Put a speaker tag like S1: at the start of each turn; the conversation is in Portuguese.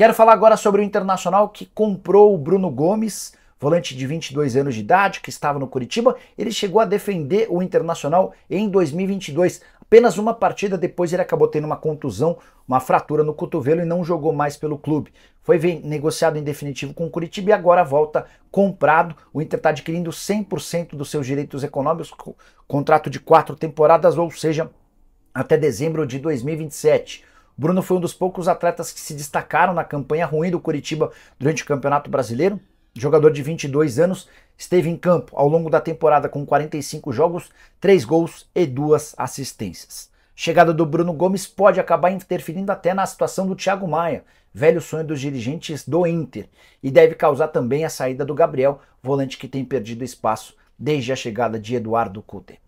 S1: Quero falar agora sobre o Internacional que comprou o Bruno Gomes, volante de 22 anos de idade, que estava no Curitiba. Ele chegou a defender o Internacional em 2022. Apenas uma partida depois ele acabou tendo uma contusão, uma fratura no cotovelo e não jogou mais pelo clube. Foi negociado em definitivo com o Curitiba e agora volta comprado. O Inter está adquirindo 100% dos seus direitos econômicos, contrato de quatro temporadas, ou seja, até dezembro de 2027. Bruno foi um dos poucos atletas que se destacaram na campanha ruim do Curitiba durante o Campeonato Brasileiro. Jogador de 22 anos, esteve em campo ao longo da temporada com 45 jogos, 3 gols e 2 assistências. Chegada do Bruno Gomes pode acabar interferindo até na situação do Thiago Maia, velho sonho dos dirigentes do Inter, e deve causar também a saída do Gabriel, volante que tem perdido espaço desde a chegada de Eduardo Cudê.